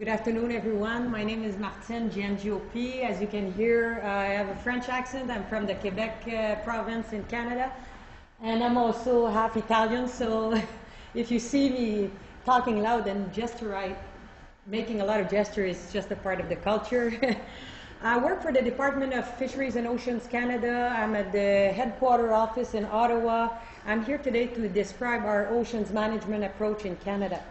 Good afternoon, everyone. My name is Martine Giangioppi. As you can hear, uh, I have a French accent. I'm from the Quebec uh, province in Canada. And I'm also half Italian, so if you see me talking loud and gesture, making a lot of gestures is just a part of the culture. I work for the Department of Fisheries and Oceans Canada. I'm at the headquarter office in Ottawa. I'm here today to describe our oceans management approach in Canada.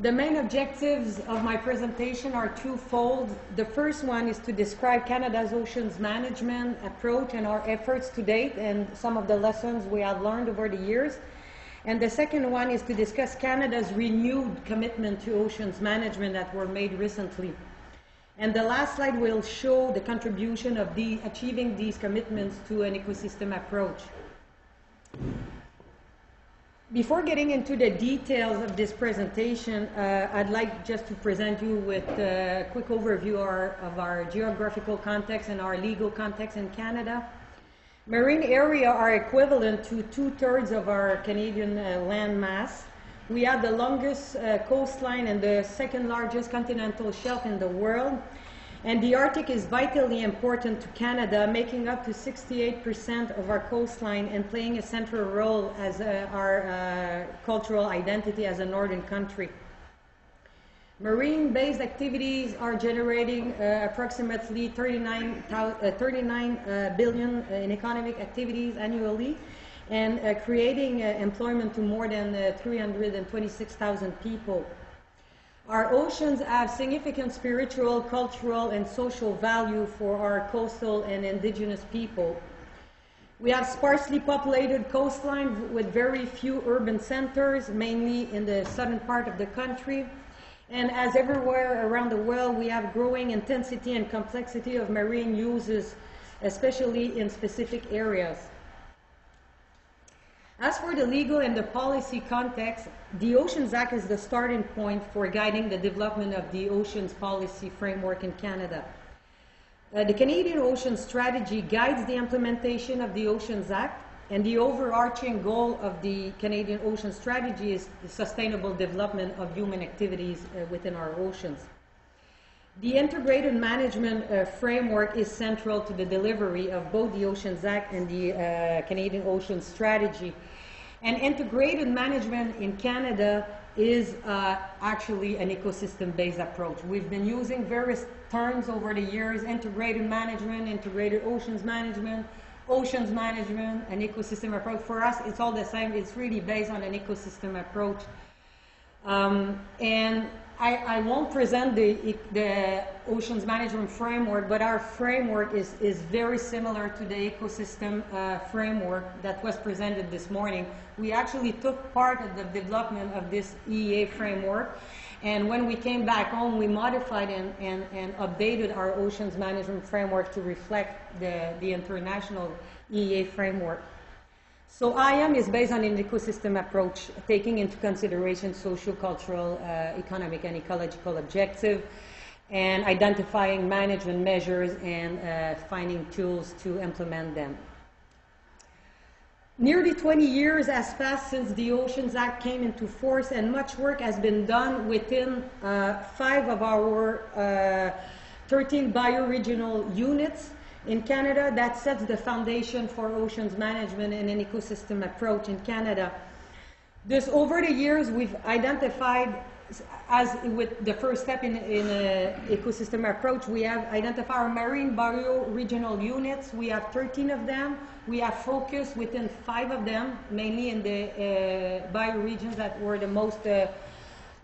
The main objectives of my presentation are twofold. The first one is to describe Canada's oceans management approach and our efforts to date and some of the lessons we have learned over the years. And the second one is to discuss Canada's renewed commitment to oceans management that were made recently. And the last slide will show the contribution of the, achieving these commitments to an ecosystem approach. Before getting into the details of this presentation, uh, I'd like just to present you with a quick overview our, of our geographical context and our legal context in Canada. Marine area are equivalent to two-thirds of our Canadian uh, land mass. We have the longest uh, coastline and the second largest continental shelf in the world. And the Arctic is vitally important to Canada, making up to 68% of our coastline and playing a central role as uh, our uh, cultural identity as a northern country. Marine-based activities are generating uh, approximately 39, uh, 39 uh, billion in economic activities annually and uh, creating employment to more than 326,000 people. Our oceans have significant spiritual, cultural, and social value for our coastal and indigenous people. We have sparsely populated coastlines with very few urban centers, mainly in the southern part of the country. And as everywhere around the world, we have growing intensity and complexity of marine uses, especially in specific areas. As for the legal and the policy context, the Oceans Act is the starting point for guiding the development of the oceans policy framework in Canada. Uh, the Canadian Ocean Strategy guides the implementation of the Oceans Act, and the overarching goal of the Canadian Ocean Strategy is the sustainable development of human activities uh, within our oceans. The integrated management uh, framework is central to the delivery of both the Oceans Act and the uh, Canadian Ocean Strategy. And integrated management in Canada is uh, actually an ecosystem-based approach. We've been using various terms over the years, integrated management, integrated oceans management, oceans management, an ecosystem approach. For us, it's all the same. It's really based on an ecosystem approach. Um, and I, I, won't present the, the oceans management framework, but our framework is, is very similar to the ecosystem uh, framework that was presented this morning. We actually took part of the development of this EEA framework, and when we came back home, we modified and, and, and updated our oceans management framework to reflect the, the international EEA framework. So IAM is based on an ecosystem approach, taking into consideration social, cultural, uh, economic, and ecological objective, and identifying management measures and uh, finding tools to implement them. Nearly 20 years has passed since the Oceans Act came into force, and much work has been done within uh, five of our uh, 13 bioregional units in Canada, that sets the foundation for oceans management and an ecosystem approach in Canada. This, over the years, we've identified, as with the first step in, in an ecosystem approach, we have identified our marine bioregional units. We have 13 of them. We have focused within five of them, mainly in the uh, bioregions that were the most uh,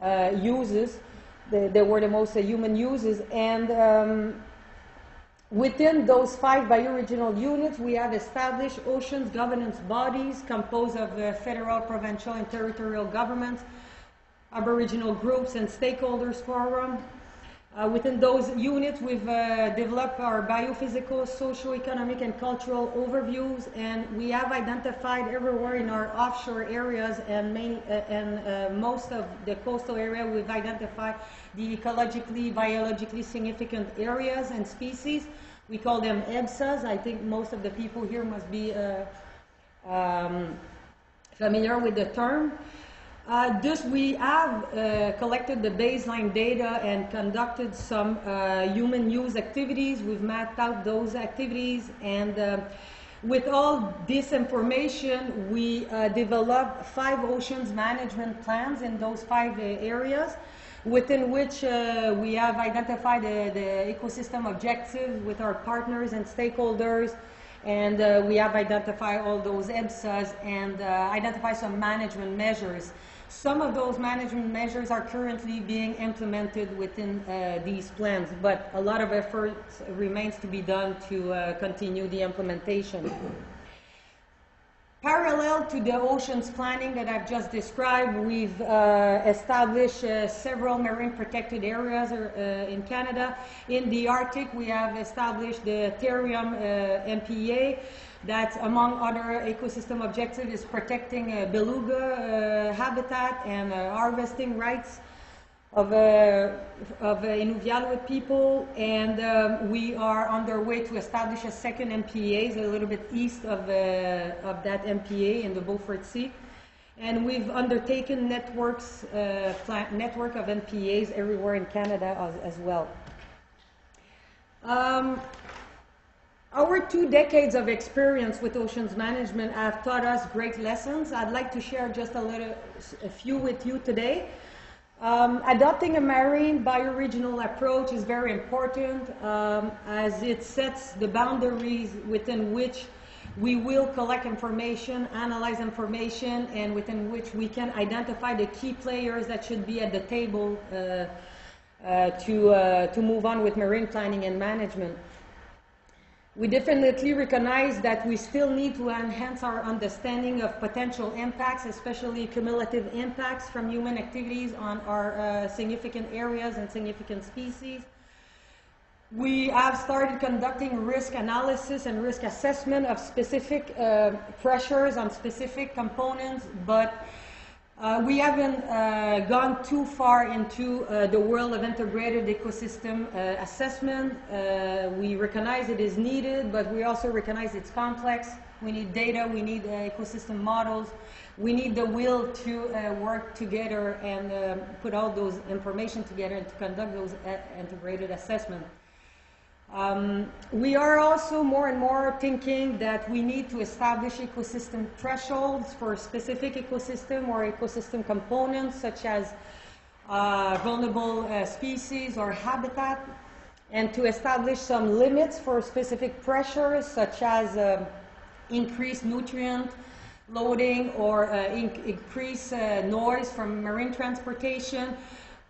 uh, uses, they were the most uh, human uses. And um, Within those five bioregional units, we have established oceans governance bodies composed of uh, federal, provincial, and territorial governments, aboriginal groups, and stakeholders forum. Uh, within those units, we've uh, developed our biophysical, socio-economic, and cultural overviews, and we have identified everywhere in our offshore areas and, main, uh, and uh, most of the coastal area, we've identified the ecologically, biologically significant areas and species. We call them EBSAs. I think most of the people here must be uh, um, familiar with the term. Uh, thus, we have uh, collected the baseline data and conducted some uh, human use activities. We've mapped out those activities, and uh, with all this information, we uh, developed five oceans management plans in those five uh, areas, within which uh, we have identified the, the ecosystem objectives with our partners and stakeholders, and uh, we have identified all those EBSAs and uh, identified some management measures. Some of those management measures are currently being implemented within uh, these plans, but a lot of effort remains to be done to uh, continue the implementation. Parallel to the oceans planning that I've just described, we've uh, established uh, several marine protected areas uh, in Canada. In the Arctic, we have established the Tarium uh, MPA that, among other ecosystem objectives, is protecting uh, beluga uh, habitat and harvesting rights of, uh, of uh, Inuvialuit people, and um, we are on our way to establish a second MPA, a little bit east of, uh, of that MPA in the Beaufort Sea. And we've undertaken networks, uh, network of MPAs everywhere in Canada as, as well. Um, our two decades of experience with oceans management have taught us great lessons. I'd like to share just a little, a few with you today. Um, adopting a marine bioregional approach is very important um, as it sets the boundaries within which we will collect information, analyze information, and within which we can identify the key players that should be at the table uh, uh, to, uh, to move on with marine planning and management. We definitely recognize that we still need to enhance our understanding of potential impacts, especially cumulative impacts from human activities on our uh, significant areas and significant species. We have started conducting risk analysis and risk assessment of specific uh, pressures on specific components, but uh, we haven't uh, gone too far into uh, the world of integrated ecosystem uh, assessment. Uh, we recognize it is needed, but we also recognize it's complex. We need data, we need uh, ecosystem models, we need the will to work together and put all those information together and to conduct those integrated assessments. Um, we are also more and more thinking that we need to establish ecosystem thresholds for specific ecosystem or ecosystem components such as uh, vulnerable uh, species or habitat and to establish some limits for specific pressures such as uh, increased nutrient loading or uh, increased uh, noise from marine transportation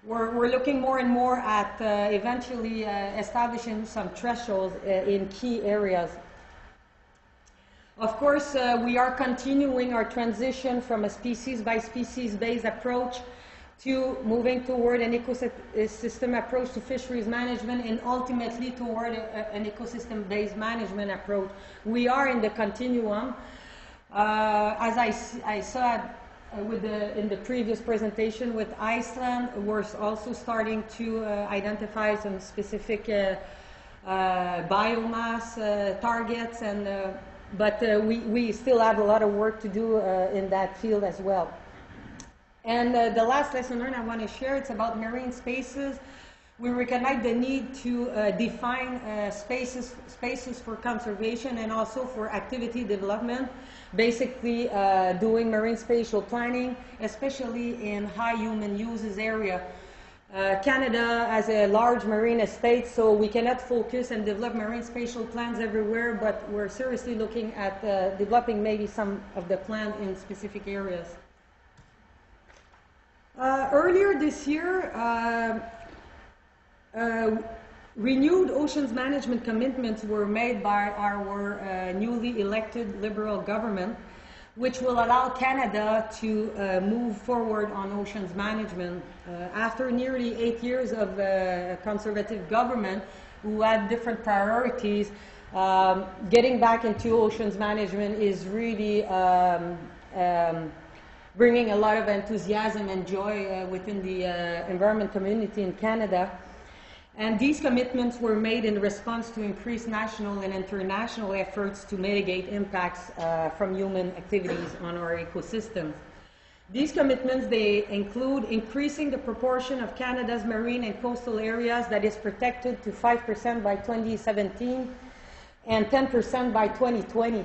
we're, we're looking more and more at uh, eventually uh, establishing some thresholds uh, in key areas. Of course, uh, we are continuing our transition from a species by species based approach to moving toward an ecosystem approach to fisheries management and ultimately toward a, an ecosystem based management approach. We are in the continuum. Uh, as I, I said, with the, in the previous presentation with Iceland, we're also starting to uh, identify some specific uh, uh biomass uh, targets, and, uh, but we, we still have a lot of work to do in that field as well. And the last lesson learned I want to share, it's about marine spaces. We recognize the need to uh, define uh, spaces, spaces for conservation and also for activity development, basically uh, doing marine spatial planning, especially in high human uses area. Uh, Canada has a large marine estate, so we cannot focus and develop marine spatial plans everywhere, but we're seriously looking at uh, developing maybe some of the plan in specific areas. Uh, earlier this year, uh, renewed oceans management commitments were made by our uh, newly elected Liberal government, which will allow Canada to uh, move forward on oceans management. Uh, after nearly eight years of uh, conservative government who had different priorities, um, getting back into oceans management is really um, um, bringing a lot of enthusiasm and joy within the environment community in Canada. And these commitments were made in response to increased national and international efforts to mitigate impacts uh, from human activities on our ecosystems. These commitments, they include increasing the proportion of Canada's marine and coastal areas that is protected to 5% by 2017 and 10% by 2020.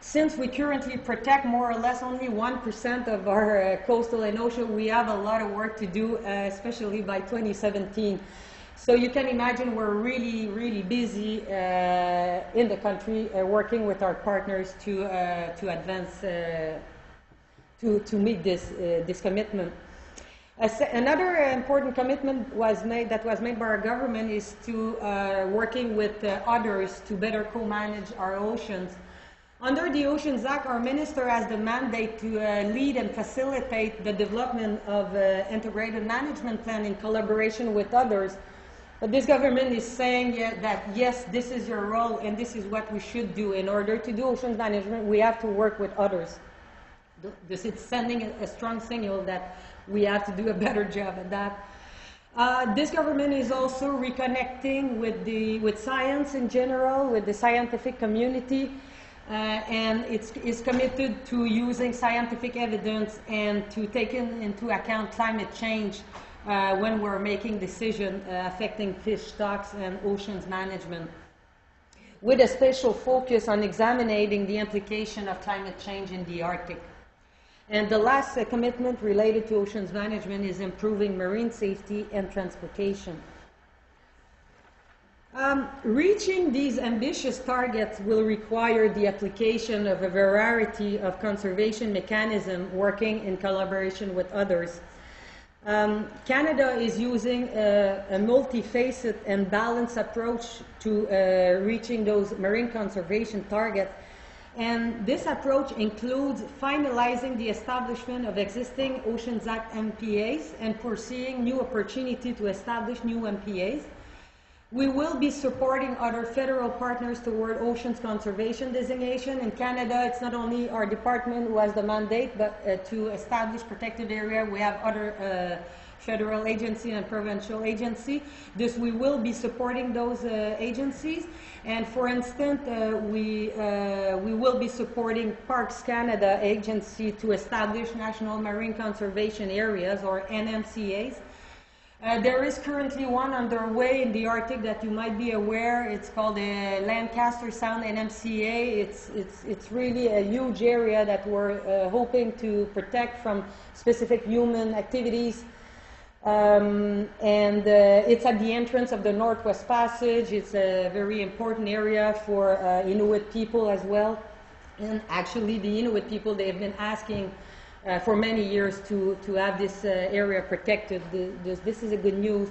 Since we currently protect more or less only 1% of our uh, coastal and ocean, we have a lot of work to do, uh, especially by 2017. So you can imagine we're really, really busy uh, in the country uh, working with our partners to, uh, to advance, uh, to, to meet this, this commitment. Another important commitment was made, that was made by our government is to working with others to better co-manage our oceans. Under the Oceans Act, our minister has the mandate to uh, lead and facilitate the development of uh, integrated management plan in collaboration with others. But this government is saying yeah, that yes, this is your role and this is what we should do. In order to do oceans management, we have to work with others. This is sending a, strong signal that we have to do a better job at that. Uh, this government is also reconnecting with, the, with science in general, with the scientific community, uh, and it's, it's committed to using scientific evidence and to taking into account climate change uh, when we're making decisions uh, affecting fish stocks and oceans management, with a special focus on examining the implication of climate change in the Arctic. And the last uh, commitment related to oceans management is improving marine safety and transportation. Um, reaching these ambitious targets will require the application of a variety of conservation mechanisms working in collaboration with others. Um, Canada is using a, a multifaceted and balanced approach to uh, reaching those marine conservation targets. And this approach includes finalizing the establishment of existing Oceans Act MPAs and foreseeing new opportunity to establish new MPAs. We will be supporting other federal partners toward oceans conservation designation. In Canada, it's not only our department who has the mandate, but uh, to establish protected area, we have other uh, federal agency and provincial agency. Thus, we will be supporting those uh, agencies. And for instance, uh, we, uh, we will be supporting Parks Canada agency to establish national marine conservation areas, or NMCAs. Uh, there is currently one underway in the Arctic that you might be aware. It's called the Lancaster Sound NMCA. It's, it's, it's really a huge area that we're uh, hoping to protect from specific human activities. Um, and uh, it's at the entrance of the Northwest Passage. It's a very important area for uh, Inuit people as well. And actually, the Inuit people, they've been asking uh, for many years to, to have this uh, area protected. This, this is a good news.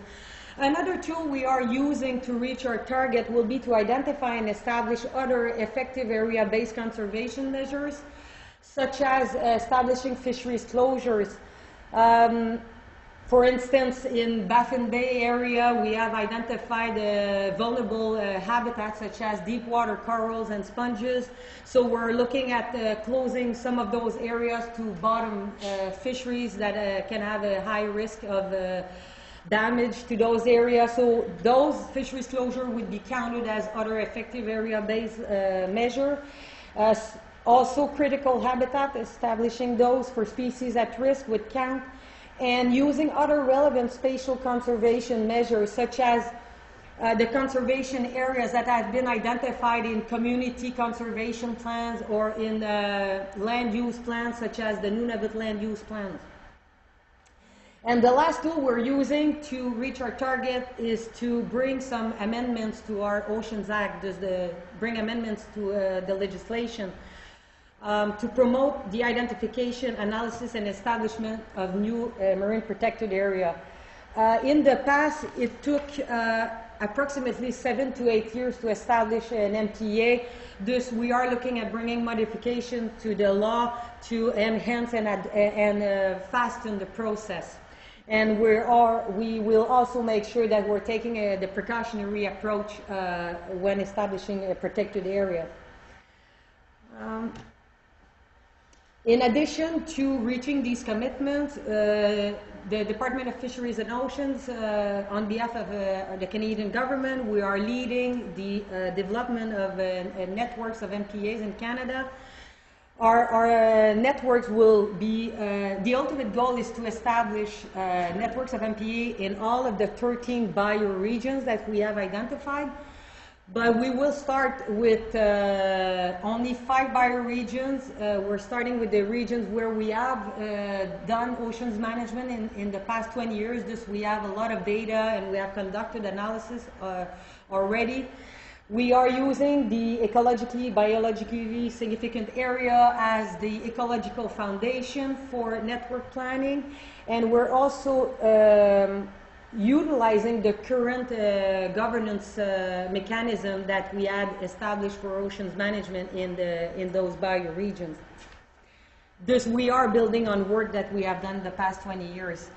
Another tool we are using to reach our target will be to identify and establish other effective area-based conservation measures, such as establishing fisheries closures. Um, for instance, in Baffin Bay area, we have identified uh, vulnerable uh, habitats such as deep water corals and sponges. So we're looking at uh, closing some of those areas to bottom uh, fisheries that uh, can have a high risk of uh, damage to those areas. So those fisheries closure would be counted as other effective area-based measure. also critical habitat, establishing those for species at risk would count and using other relevant spatial conservation measures such as uh, the conservation areas that have been identified in community conservation plans or in uh, land use plans such as the Nunavut land use plans. And the last tool we're using to reach our target is to bring some amendments to our Oceans Act, does the bring amendments to uh, the legislation um, to promote the identification, analysis, and establishment of new uh, marine protected area. Uh, in the past, it took uh, approximately seven to eight years to establish an MPA. Thus, we are looking at bringing modification to the law to enhance and, and uh, fasten the process. And we are, we will also make sure that we're taking a, the precautionary approach uh, when establishing a protected area. Um, in addition to reaching these commitments, uh, the Department of Fisheries and Oceans, uh, on behalf of uh, the Canadian government, we are leading the uh, development of uh, networks of MPAs in Canada. Our, our uh, networks will be, uh, the ultimate goal is to establish uh, networks of MPA in all of the 13 bioregions that we have identified. But we will start with uh, only five bioregions. Uh, we're starting with the regions where we have uh, done oceans management in, in the past 20 years. This we have a lot of data and we have conducted analysis uh, already. We are using the ecologically, biologically significant area as the ecological foundation for network planning. And we're also um, utilizing the current uh, governance uh, mechanism that we had established for oceans management in, the, in those bioregions. This, we are building on work that we have done the past 20 years.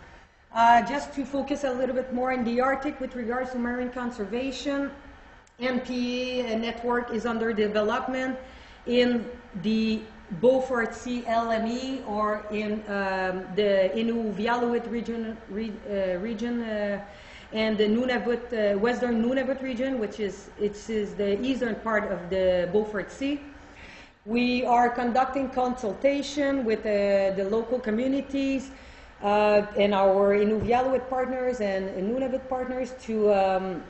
Uh, just to focus a little bit more in the Arctic with regards to marine conservation, MPA network is under development in the Beaufort Sea LME or in um, the Inuvialuit region, re, uh, region uh, and the Nunavut, uh, western Nunavut region, which is, it is the eastern part of the Beaufort Sea. We are conducting consultation with uh, the local communities uh, and our Inuvialuit partners and Nunavut partners to um,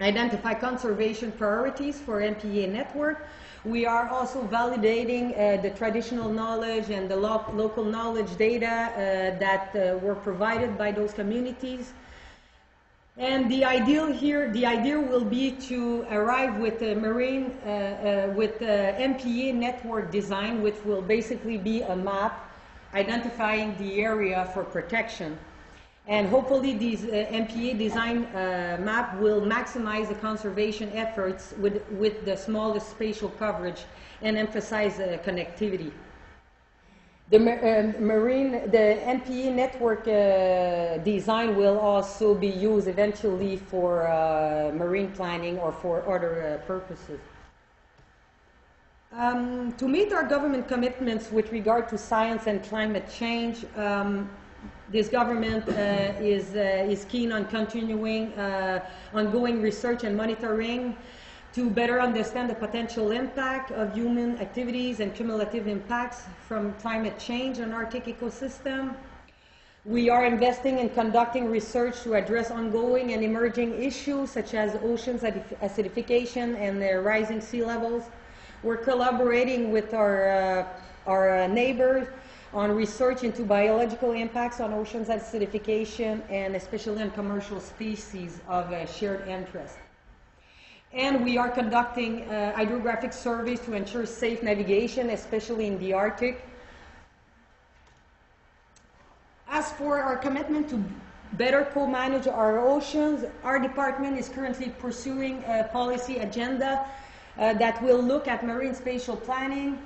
identify conservation priorities for MPA network. We are also validating uh, the traditional knowledge and the lo local knowledge data uh, that uh, were provided by those communities. And the ideal here, the idea will be to arrive with a marine, uh, with MPA network design, which will basically be a map identifying the area for protection. And hopefully these uh, MPA design uh, map will maximize the conservation efforts with, with the smallest spatial coverage and emphasize uh, connectivity. The uh, marine, the MPA network uh, design will also be used eventually for uh, marine planning or for other purposes. Um, to meet our government commitments with regard to science and climate change, um, this government uh, is, uh, is keen on continuing uh, ongoing research and monitoring to better understand the potential impact of human activities and cumulative impacts from climate change on Arctic ecosystem. We are investing in conducting research to address ongoing and emerging issues such as oceans acidification and the rising sea levels. We're collaborating with our, uh, our neighbors on research into biological impacts on oceans acidification and especially on commercial species of uh, shared interest. And we are conducting uh, hydrographic surveys to ensure safe navigation, especially in the Arctic. As for our commitment to better co-manage our oceans, our department is currently pursuing a policy agenda uh, that will look at marine spatial planning,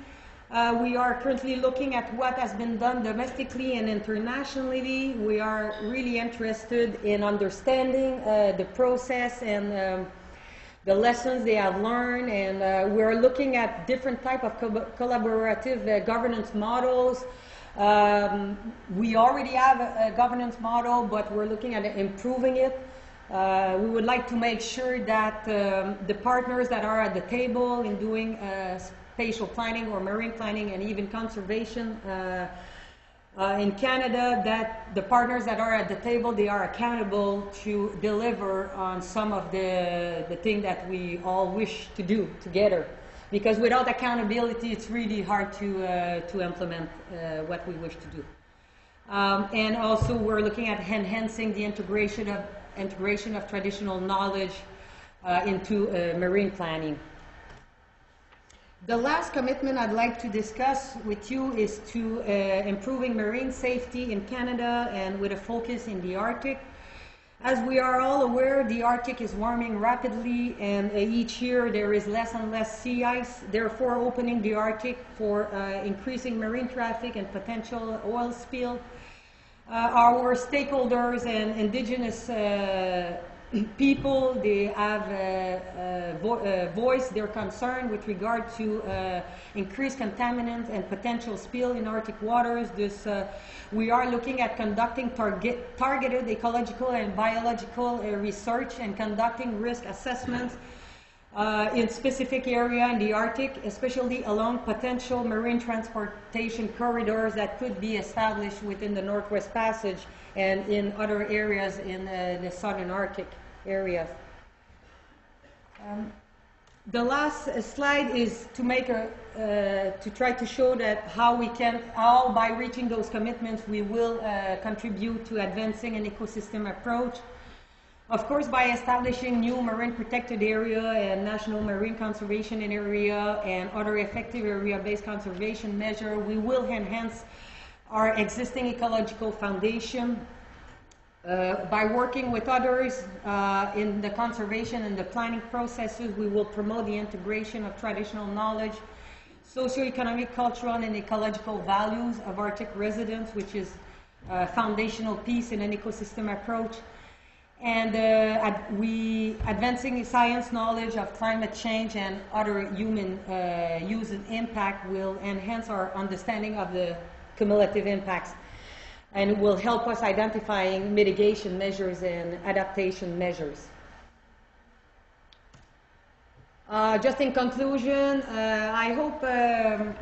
uh, we are currently looking at what has been done domestically and internationally. We are really interested in understanding uh, the process and um, the lessons they have learned, and uh, we're looking at different type of co collaborative uh, governance models. Um, we already have a, a, governance model, but we're looking at improving it. Uh, we would like to make sure that um, the partners that are at the table in doing uh, spatial planning or marine planning and even conservation uh, uh, in Canada that the partners that are at the table, they are accountable to deliver on some of the, the thing that we all wish to do together. Because without accountability, it's really hard to, uh, to implement what we wish to do. Um, and also, we're looking at enhancing the integration of, integration of traditional knowledge uh, into uh, marine planning. The last commitment I'd like to discuss with you is to uh, improving marine safety in Canada and with a focus in the Arctic. As we are all aware, the Arctic is warming rapidly and uh, each year there is less and less sea ice, therefore opening the Arctic for uh, increasing marine traffic and potential oil spill. Uh, our stakeholders and indigenous uh, people, they have a, a, vo a, voice their concern with regard to uh, increased contaminants and potential spill in Arctic waters. This, uh, we are looking at conducting target, targeted ecological and biological uh, research and conducting risk assessments uh, in specific area in the Arctic, especially along potential marine transportation corridors that could be established within the Northwest Passage and in other areas in uh, the southern Arctic areas. Um, the last uh, slide is to make a, uh, to try to show that how we can, how by reaching those commitments we will uh, contribute to advancing an ecosystem approach. Of course, by establishing new marine protected area and national marine conservation area and other effective area-based conservation measure, we will enhance our existing ecological foundation uh, by working with others uh, in the conservation and the planning processes, we will promote the integration of traditional knowledge, socioeconomic, cultural, and ecological values of Arctic residents, which is a foundational piece in an ecosystem approach. And uh, ad we advancing science knowledge of climate change and other human uh, use and impact will enhance our understanding of the cumulative impacts and will help us identifying mitigation measures and adaptation measures. Uh, just in conclusion, uh, I hope um,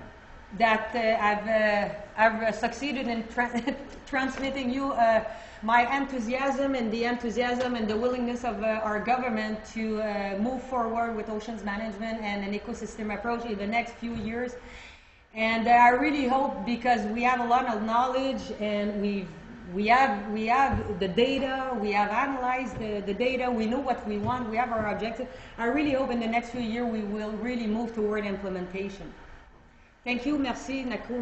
that uh, I've, uh, I've succeeded in tra transmitting you uh, my enthusiasm and the enthusiasm and the willingness of uh, our government to move forward with oceans management and an ecosystem approach in the next few years. And I really hope because we have a lot of knowledge and we've we have we have the data, we have analyzed the, the data, we know what we want, we have our objective. I really hope in the next few years we will really move toward implementation. Thank you. Merci. Nakou,